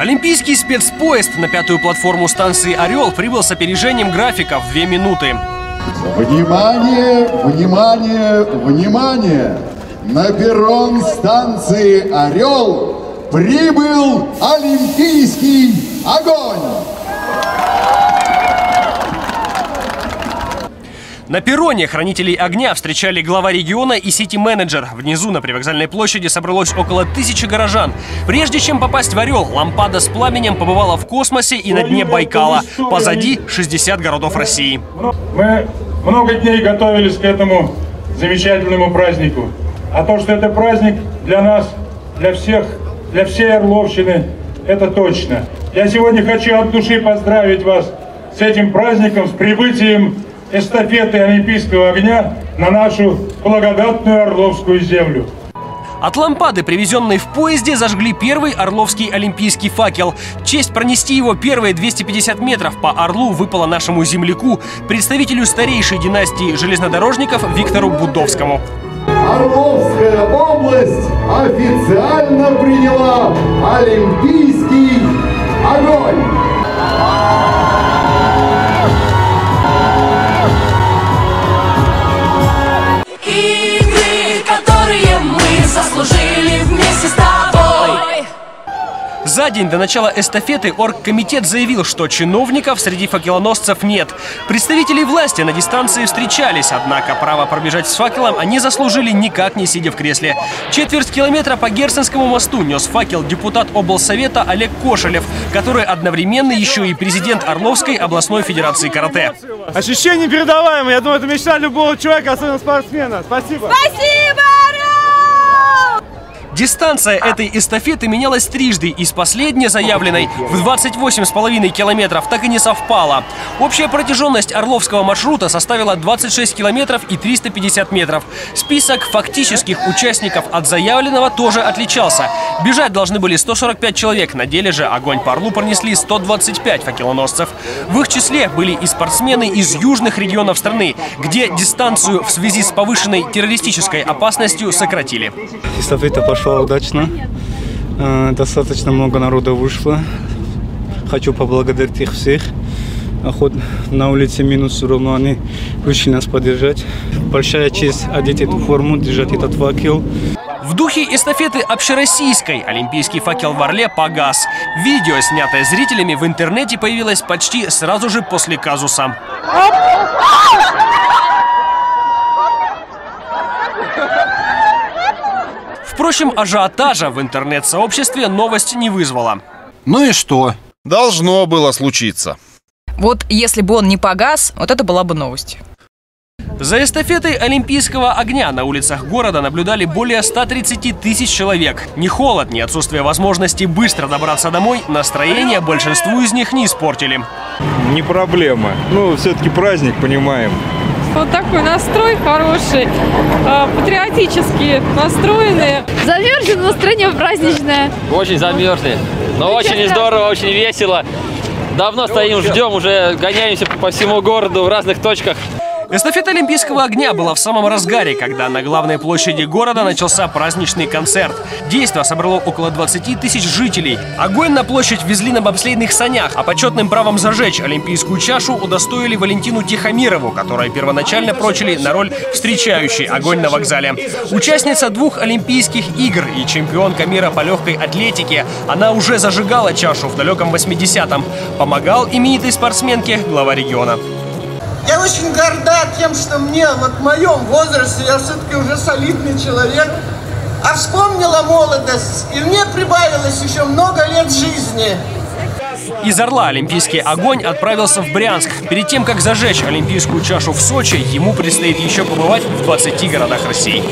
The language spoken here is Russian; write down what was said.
Олимпийский спецпоезд на пятую платформу станции «Орел» прибыл с опережением графика в две минуты. Внимание, внимание, внимание! На перрон станции «Орел» прибыл Олимпийский огонь! На перроне хранителей огня встречали глава региона и сити-менеджер. Внизу на привокзальной площади собралось около тысячи горожан. Прежде чем попасть в Орел, лампада с пламенем побывала в космосе и на дне Байкала. Позади 60 городов России. Мы много дней готовились к этому замечательному празднику. А то, что это праздник для нас, для всех, для всей Орловщины, это точно. Я сегодня хочу от души поздравить вас с этим праздником, с прибытием эстафеты Олимпийского огня на нашу благодатную Орловскую землю. От лампады, привезенной в поезде, зажгли первый Орловский олимпийский факел. Честь пронести его первые 250 метров по Орлу выпала нашему земляку, представителю старейшей династии железнодорожников Виктору Будовскому. Орловская область официально приняла Олимпийский огонь! За день до начала эстафеты оргкомитет заявил, что чиновников среди факелоносцев нет. Представители власти на дистанции встречались, однако право пробежать с факелом они заслужили никак не сидя в кресле. Четверть километра по Герценскому мосту нес факел депутат облсовета Олег Кошелев, который одновременно еще и президент Орловской областной федерации карате. Ощущение передаваемое. Я думаю, это мечта любого человека, особенно спортсмена. Спасибо. Спасибо! Дистанция этой эстафеты менялась трижды, из последней заявленной в 28,5 километров так и не совпала. Общая протяженность Орловского маршрута составила 26 километров и 350 метров. Список фактических участников от заявленного тоже отличался. Бежать должны были 145 человек, на деле же огонь по Орлу пронесли 125 факелоносцев. В их числе были и спортсмены из южных регионов страны, где дистанцию в связи с повышенной террористической опасностью сократили. Эстафета прошла удачно. Э, достаточно много народа вышло. Хочу поблагодарить их всех. Хоть на улице минус, все равно они вышли нас поддержать. Большая честь одеть эту форму, держать этот факел. В духе эстафеты общероссийской олимпийский факел в Орле погас. Видео, снятое зрителями в интернете, появилось почти сразу же после казуса. Впрочем, ажиотажа в интернет-сообществе новость не вызвала. Ну и что? Должно было случиться. Вот если бы он не погас, вот это была бы новость. За эстафетой Олимпийского огня на улицах города наблюдали более 130 тысяч человек. Ни холод, ни отсутствие возможности быстро добраться домой настроение большинству из них не испортили. Не проблема. Ну, все-таки праздник, понимаем. Вот такой настрой хороший, э, патриотически настроенные. Замерзли, настроение праздничное. Очень замерзли. Но очень здорово, очень весело. Давно стоим, ждем, уже гоняемся по всему городу в разных точках. Эстафета Олимпийского огня была в самом разгаре, когда на главной площади города начался праздничный концерт. Действо собрало около 20 тысяч жителей. Огонь на площадь везли на бобслейных санях, а почетным правом зажечь олимпийскую чашу удостоили Валентину Тихомирову, которая первоначально прочили на роль встречающей огонь на вокзале. Участница двух Олимпийских игр и чемпионка мира по легкой атлетике, она уже зажигала чашу в далеком 80-м. Помогал именитой спортсменке глава региона. Я очень горда тем, что мне вот в моем возрасте, я все-таки уже солидный человек, а вспомнила молодость, и мне прибавилось еще много лет жизни. Из Орла Олимпийский огонь отправился в Брянск. Перед тем, как зажечь Олимпийскую чашу в Сочи, ему предстоит еще побывать в 20 городах России.